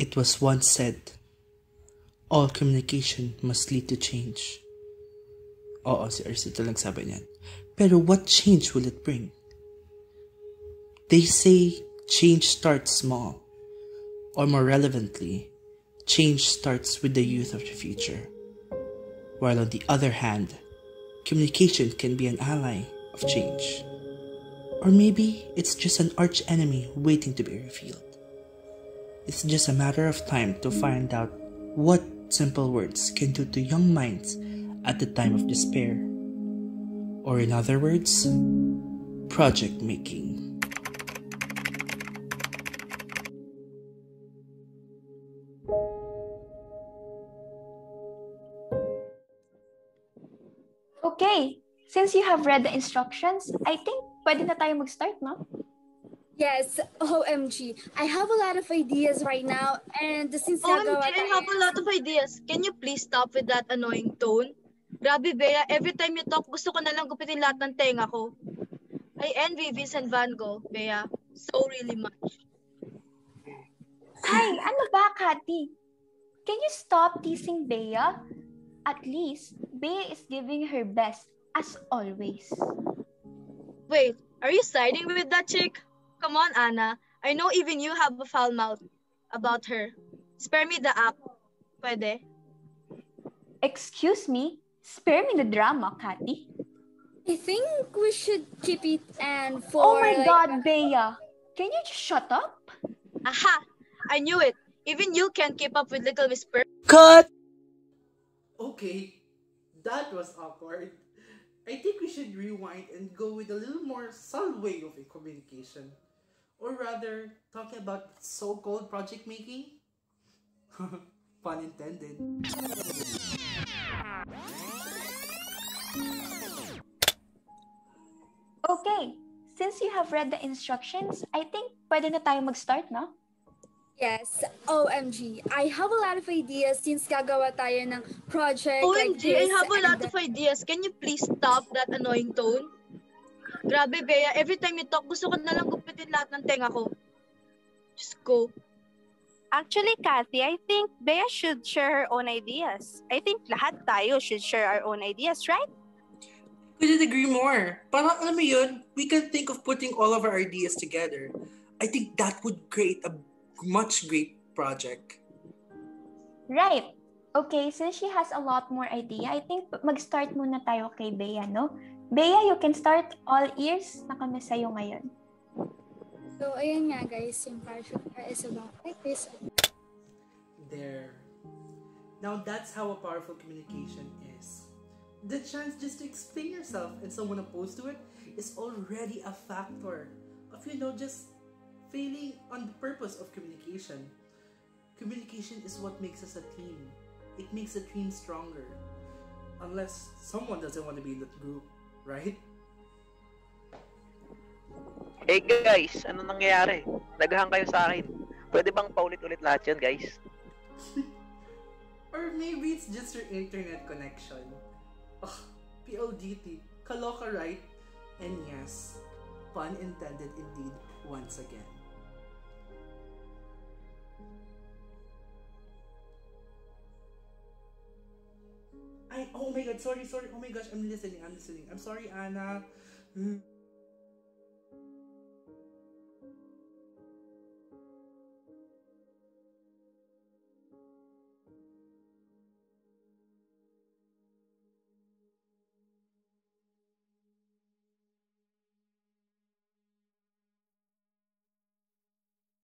It was once said, all communication must lead to change. Oo, si Aristotle nagsabi niyan. Pero what change will it bring? They say change starts small. Or more relevantly, change starts with the youth of the future. While on the other hand, communication can be an ally of change. Or maybe it's just an arch enemy waiting to be revealed. It's just a matter of time to find out what simple words can do to young minds at the time of despair. Or, in other words, project making. Okay, since you have read the instructions, I think pwede na tayo mag-start, no? Yes, OMG. I have a lot of ideas right now, and since OMG, I have a lot of ideas. Can you please stop with that annoying tone? Grabe, Bea. Every time you talk, gusto ko na lang gupitin lahat ng tenga ko. I envy Vincent Van Gogh, Bea. So really much. Ay, ano ba, Kati? Can you stop teasing Bea? At least, Bea is giving her best, as always. Wait, are you siding with that chick? Come on, Anna. I know even you have a foul mouth about her. Spare me the app. Pwede? Excuse me? Spare me the drama, Kati. I think we should keep it and for Oh my like, god, Bea. Can you just shut up? Aha! I knew it. Even you can't keep up with Little Miss Purr. Cut! Okay, that was awkward. I think we should rewind and go with a little more subtle way of a communication. Or rather, talking about so-called project making. Pun intended. Okay, since you have read the instructions, I think pwede na tayo mag-start, no? Yes, OMG. I have a lot of ideas since gagawa tayo ng project like OMG, I have a lot and- of ideas. Can you please stop that annoying tone? Grabe, Bea. Every time you talk, gusto ko na lang gupitin lahat ng tenga ko. Just go. Actually, Kathy, I think Bea should share her own ideas. I think lahat tayo should share our own ideas, right? Couldn't agree more. Parang alam mo yun, we can think of putting all of our ideas together. I think that would create a much great project. Right. Okay, since she has a lot more idea, I think mag-start muna tayo kay Bea, no? Bea, you can start all ears na kami sa'yo ngayon. So, ayun nga guys, yung project is about like this. There. Now that's how a powerful communication is. The chance just to explain yourself and someone opposed to it is already a factor of, you know, just failing on the purpose of communication. Communication is what makes us a team. It makes a team stronger. Unless someone doesn't want to be in that group, right? Hey guys, ano nangyayari? Nagahan kayo sa akin. Pwede bang paulit-ulit lahat yan, guys? Or maybe it's just your internet connection. Ugh, PLDT. Kaloka, right? And yes, pun intended indeed once again. Oh my god, sorry, sorry. Oh my gosh, I'm listening, I'm listening. I'm sorry, Anna. Hmm.